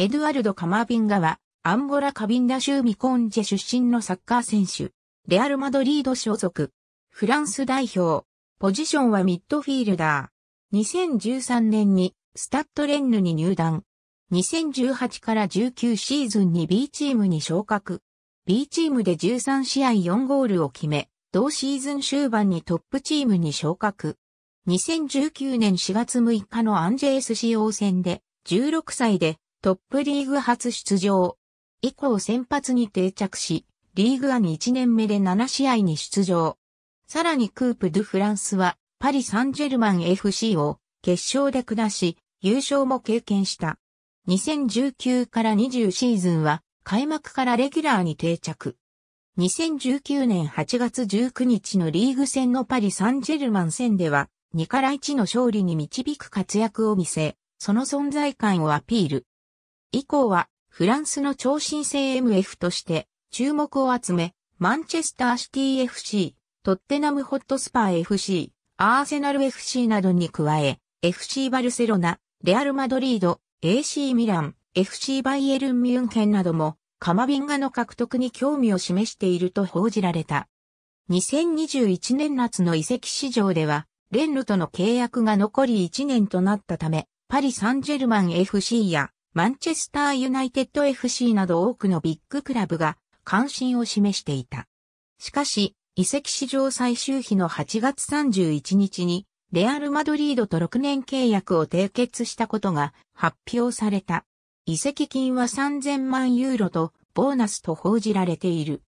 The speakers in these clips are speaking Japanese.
エドワルド・カマービンガは、アンゴラ・カビンダ州ミコンジェ出身のサッカー選手。レアル・マドリード所属。フランス代表。ポジションはミッドフィールダー。2013年にスタッドレンヌに入団。2018から19シーズンに B チームに昇格。B チームで13試合4ゴールを決め、同シーズン終盤にトップチームに昇格。2019年4月6日のアンジェ SCO 戦で16歳でトップリーグ初出場。以降先発に定着し、リーグアン1年目で7試合に出場。さらにクープ・ドゥ・フランスはパリ・サンジェルマン FC を決勝で下し、優勝も経験した。2019から20シーズンは開幕からレギュラーに定着。2019年8月19日のリーグ戦のパリ・サンジェルマン戦では2から1の勝利に導く活躍を見せ、その存在感をアピール。以降はフランスの超新星 MF として注目を集め、マンチェスターシティ FC、トッテナムホットスパー FC、アーセナル FC などに加え、FC バルセロナ、レアルマドリード、AC ミラン、FC バイエルンミュンヘンなども、カマビンガの獲得に興味を示していると報じられた。2021年夏の移籍市場では、レンヌとの契約が残り1年となったため、パリ・サンジェルマン FC やマンチェスターユナイテッド FC など多くのビッグクラブが関心を示していた。しかし、移籍市場最終日の8月31日に、レアル・マドリードと6年契約を締結したことが発表された。移籍金は3000万ユーロとボーナスと報じられている。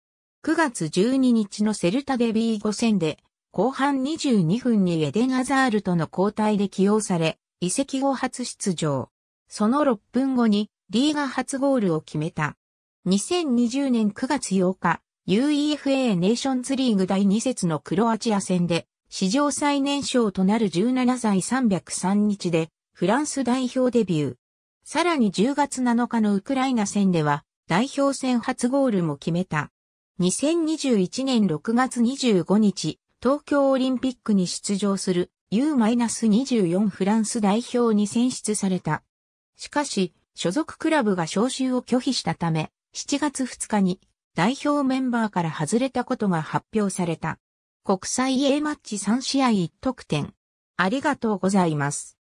9月12日のセルタデビー5戦で、後半22分にエデン・アザールとの交代で起用され、移籍後初出場。その6分後にリーガ初ゴールを決めた。2020年9月8日、UEFA ネーションズリーグ第2節のクロアチア戦で、史上最年少となる17歳303日で、フランス代表デビュー。さらに10月7日のウクライナ戦では、代表戦初ゴールも決めた。2021年6月25日、東京オリンピックに出場する U-24 フランス代表に選出された。しかし、所属クラブが招集を拒否したため、7月2日に代表メンバーから外れたことが発表された。国際 A マッチ3試合1得点。ありがとうございます。